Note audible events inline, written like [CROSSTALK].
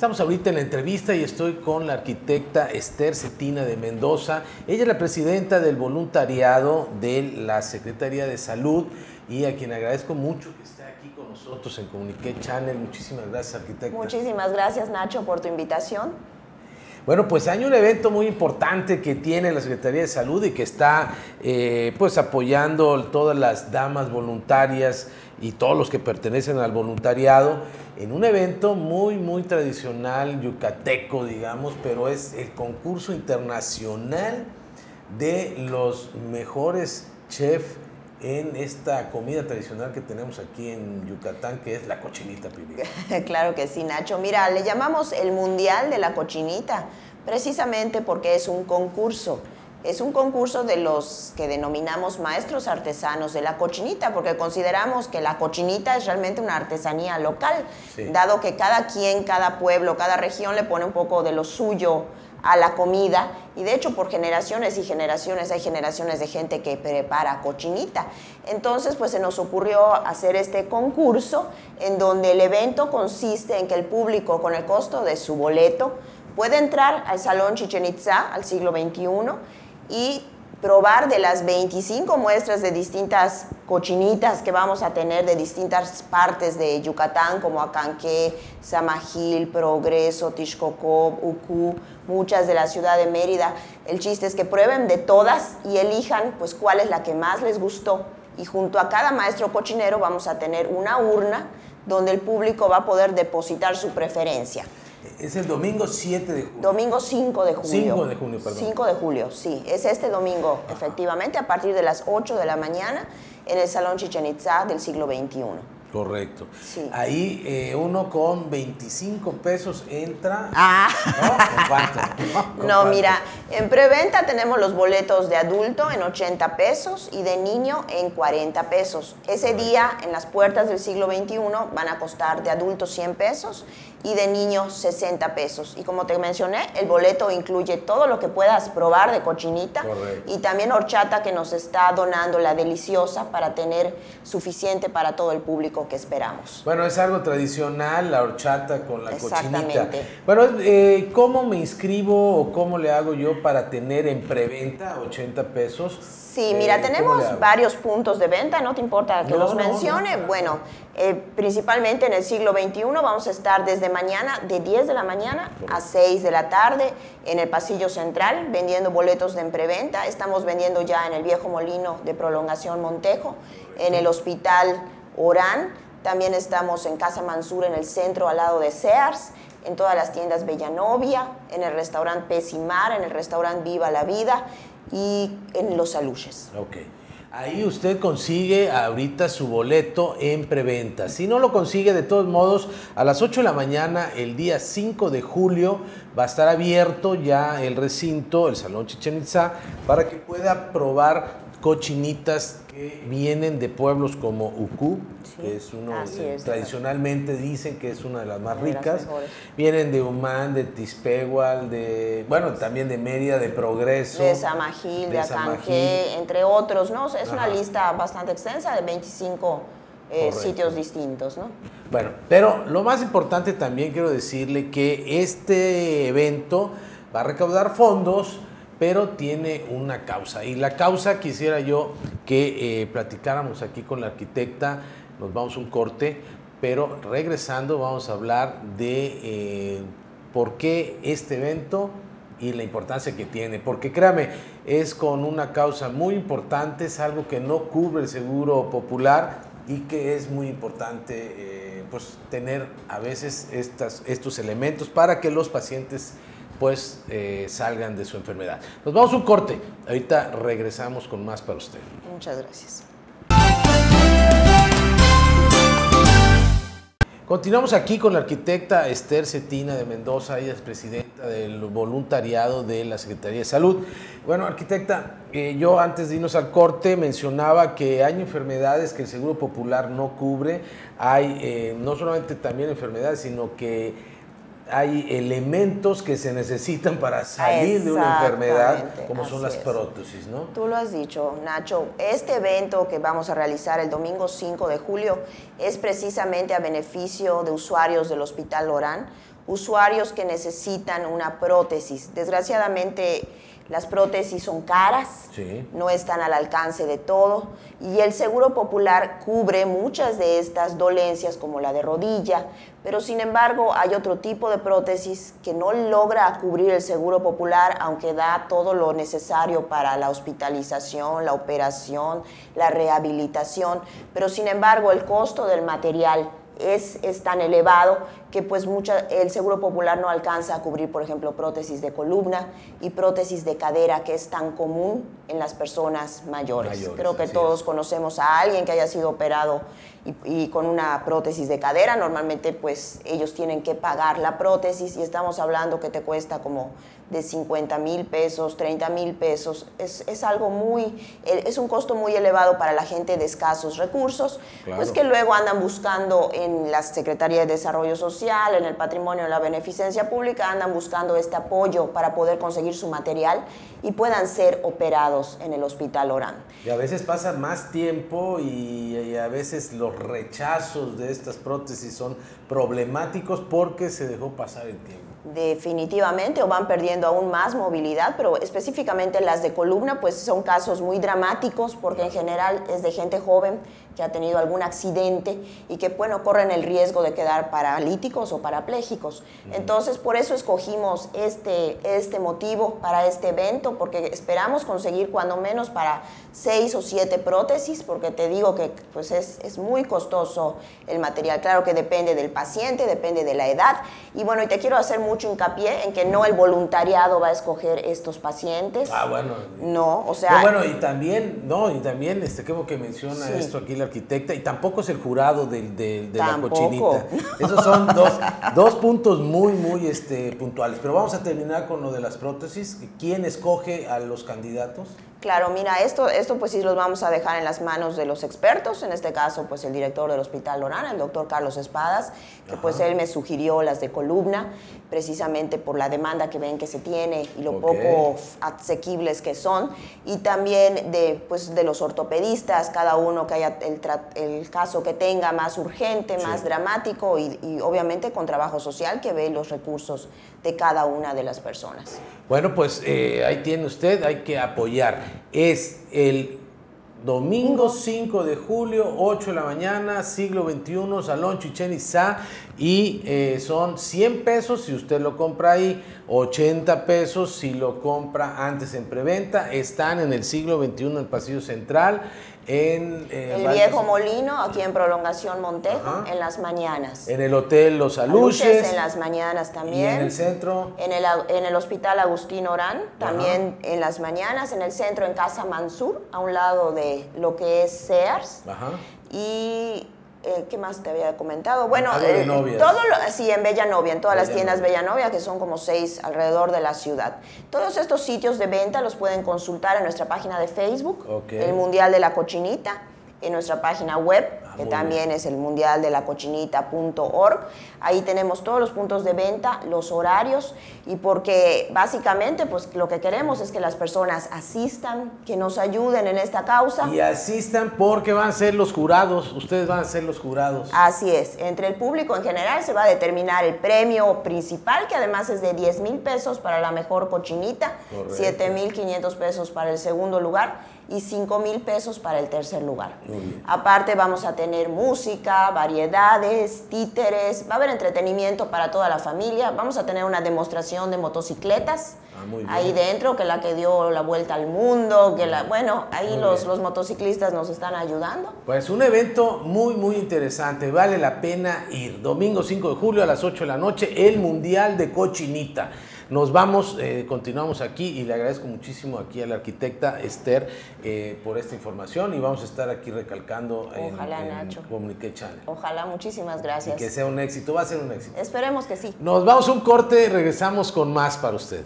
Estamos ahorita en la entrevista y estoy con la arquitecta Esther Cetina de Mendoza. Ella es la presidenta del voluntariado de la Secretaría de Salud y a quien agradezco mucho que esté aquí con nosotros en Comuniqué Channel. Muchísimas gracias, arquitecta. Muchísimas gracias, Nacho, por tu invitación. Bueno, pues hay un evento muy importante que tiene la Secretaría de Salud y que está eh, pues apoyando todas las damas voluntarias y todos los que pertenecen al voluntariado en un evento muy, muy tradicional, yucateco, digamos, pero es el concurso internacional de los mejores chefs en esta comida tradicional que tenemos aquí en Yucatán, que es la cochinita pibil. [LAUGHS] claro que sí, Nacho. Mira, le llamamos el Mundial de la Cochinita, precisamente porque es un concurso. Es un concurso de los que denominamos maestros artesanos de la cochinita, porque consideramos que la cochinita es realmente una artesanía local, dado que cada quien, cada pueblo, cada región le pone un poco de lo suyo a la comida y de hecho por generaciones y generaciones hay generaciones de gente que prepara cochinita. Entonces pues se nos ocurrió hacer este concurso en donde el evento consiste en que el público con el costo de su boleto puede entrar al Salón Chichen Itza al siglo XXI y probar de las 25 muestras de distintas cochinitas que vamos a tener de distintas partes de Yucatán, como Acanqué, Samajil, Progreso, Tixcoco, Ucú, muchas de la ciudad de Mérida. El chiste es que prueben de todas y elijan pues cuál es la que más les gustó. Y junto a cada maestro cochinero vamos a tener una urna donde el público va a poder depositar su preferencia. Es el domingo 7 de julio. Domingo 5 de julio. 5 de julio, perdón. 5 de julio, sí. Es este domingo, efectivamente, a partir de las 8 de la mañana en el Salón Chichen Itza del siglo XXI. Correcto. Ahí eh, uno con 25 pesos entra. Ah. ¿No? no, [LAUGHS] mira, en preventa tenemos los boletos de adulto en 80 pesos y de niño en 40 pesos. Ese día, en las puertas del siglo XXI, van a costar de adulto 100 pesos y de niño 60 pesos. Y como te mencioné, el boleto incluye todo lo que puedas probar de cochinita y también horchata que nos está donando la deliciosa para tener suficiente para todo el público que esperamos. Bueno, es algo tradicional, la horchata con la cochinita. Bueno, eh, ¿cómo me inscribo o cómo le hago yo para tener en preventa 80 pesos? Sí, mira, eh, tenemos varios puntos de venta, ¿no te importa que los mencione? bueno, eh, principalmente en el siglo XXI vamos a estar desde mañana de 10 de la mañana a 6 de la tarde en el pasillo central vendiendo boletos de preventa. Estamos vendiendo ya en el viejo molino de prolongación Montejo, en el hospital Orán. También estamos en Casa Mansur en el centro al lado de Sears, en todas las tiendas Bellanovia, en el restaurante Pesimar, en el restaurante Viva la Vida y en Los Aluches. Ok. Ahí usted consigue ahorita su boleto en preventa. Si no lo consigue, de todos modos, a las 8 de la mañana, el día 5 de julio, va a estar abierto ya el recinto, el Salón Chichen Itza, para que pueda probar cochinitas que vienen de pueblos como Ucú, que es uno, tradicionalmente dicen que es una de las más ricas. vienen de Humán, de Tispegual, de, bueno, también de Mérida, de Progreso. De Samajil, de, de entre otros, ¿no? Es una lista bastante extensa de 25 eh, sitios distintos, ¿no? Bueno, pero lo más importante también quiero decirle que este evento va a recaudar fondos pero tiene una causa. Y la causa quisiera yo que eh, platicáramos aquí con la arquitecta, nos vamos un corte, pero regresando vamos a hablar de eh, por qué este evento y la importancia que tiene, porque créame, es con una causa muy importante, es algo que no cubre el seguro popular y que es muy importante eh, pues, tener a veces estas, estos elementos para que los pacientes pues eh, salgan de su enfermedad. Nos vamos a un corte. Ahorita regresamos con más para usted. Muchas gracias. Continuamos aquí con la arquitecta Esther Cetina de Mendoza, ella es presidenta del voluntariado de la Secretaría de Salud. Bueno, arquitecta, eh, yo antes de irnos al corte mencionaba que hay enfermedades que el Seguro Popular no cubre, hay eh, no solamente también enfermedades, sino que hay elementos que se necesitan para salir de una enfermedad, como son las prótesis, ¿no? Tú lo has dicho, Nacho. Este evento que vamos a realizar el domingo 5 de julio es precisamente a beneficio de usuarios del Hospital Lorán, usuarios que necesitan una prótesis. Desgraciadamente, las prótesis son caras, no están al alcance de todo y el Seguro Popular cubre muchas de estas dolencias como la de rodilla, pero sin embargo hay otro tipo de prótesis que no logra cubrir el Seguro Popular aunque da todo lo necesario para la hospitalización, la operación, la rehabilitación, pero sin embargo el costo del material es, es tan elevado que pues mucha, el Seguro Popular no alcanza a cubrir, por ejemplo, prótesis de columna y prótesis de cadera, que es tan común en las personas mayores. Creo que todos conocemos a alguien que haya sido operado y, con una prótesis de cadera. Normalmente pues ellos tienen que pagar la prótesis y estamos hablando que te cuesta como de 50 mil pesos, 30 mil pesos. Es, es, algo muy, es un costo muy elevado para la gente de escasos recursos, pues que luego andan buscando en la Secretaría de Desarrollo Social en el patrimonio, en la beneficencia pública, andan buscando este apoyo para poder conseguir su material y puedan ser operados en el Hospital Orán. Y a veces pasa más tiempo y, y a veces los rechazos de estas prótesis son problemáticos porque se dejó pasar el tiempo. Definitivamente o van perdiendo aún más movilidad, pero específicamente las de columna pues son casos muy dramáticos porque en general es de gente joven que ha tenido algún accidente y que bueno, corren el riesgo de quedar paralíticos o parapléjicos. Entonces por eso escogimos este, este motivo para este evento porque esperamos conseguir cuando menos para seis o siete prótesis porque te digo que pues es, es muy costoso el material. Claro que depende del paciente, depende de la edad y bueno, y te quiero hacer mucho hincapié en que no el voluntariado va a escoger estos pacientes. Ah, bueno. No, o sea... bueno, y también, no, y también, este, creo que menciona esto aquí la arquitecta, y tampoco es el jurado de, de, la cochinita. [LAUGHS] Esos son dos, dos, puntos muy, muy este, puntuales. Pero vamos a terminar con lo de las prótesis. ¿Quién escoge a los candidatos? Claro, mira, esto, esto pues sí los vamos a dejar en las manos de los expertos, en este caso pues el director del Hospital Lorana, el doctor Carlos Espadas, que pues él me sugirió las de columna, precisamente por la demanda que ven que se tiene y lo poco asequibles que son, y también de, pues, de los ortopedistas, cada uno que haya el, el caso que tenga más urgente, más dramático y, y obviamente con trabajo social que ve los recursos de cada una de las personas. Bueno, pues eh, ahí tiene usted, hay que apoyar. Es el domingo 5 de julio, 8 de la mañana, siglo XXI, Salón Chichen y eh, son 100 pesos si usted lo compra ahí, 80 pesos si lo compra antes en preventa. Están en el siglo XXI, en el pasillo central. En, eh, el viejo molino, aquí en Prolongación Montejo, en las mañanas. En el Hotel Los Aluches. En las mañanas también. en el centro. En el, en el Hospital Agustín Orán, también en las mañanas. En el centro, en Casa Mansur, a un lado de lo que es Sears. Ajá. Y eh, ¿qué más te había comentado? Bueno, eh, todo lo, sí, en Bella Novia, en todas las tiendas Bella Novia, que son como seis alrededor de la ciudad. Todos estos sitios de venta los pueden consultar en nuestra página de Facebook, el Mundial de la Cochinita, en nuestra página web que también es el mundial de la cochinita.org. Ahí tenemos todos los puntos de venta, los horarios y porque básicamente pues lo que queremos es que las personas asistan, que nos ayuden en esta causa. Y asistan porque van a ser los jurados, ustedes van a ser los jurados. Así es, entre el público en general se va a determinar el premio principal que además es de 10 mil pesos para la mejor cochinita, 7 mil 500 pesos para el segundo lugar y 5 mil pesos para el tercer lugar. Aparte vamos a tener música, variedades, títeres, va a haber entretenimiento para toda la familia, vamos a tener una demostración de motocicletas. Ah, ahí dentro, que la que dio la vuelta al mundo, que la, bueno, ahí los, los, motociclistas nos están ayudando. Pues un evento muy, muy interesante, vale la pena ir. Domingo 5 de julio a las 8 de la noche, el Mundial de Cochinita. Nos vamos, eh, continuamos aquí y le agradezco muchísimo aquí a la arquitecta Esther eh, por esta información y vamos a estar aquí recalcando Ojalá, en, en Channel. Ojalá, muchísimas gracias. Y que sea un éxito, va a ser un éxito. Esperemos que sí. Nos vamos a un corte regresamos con más para usted.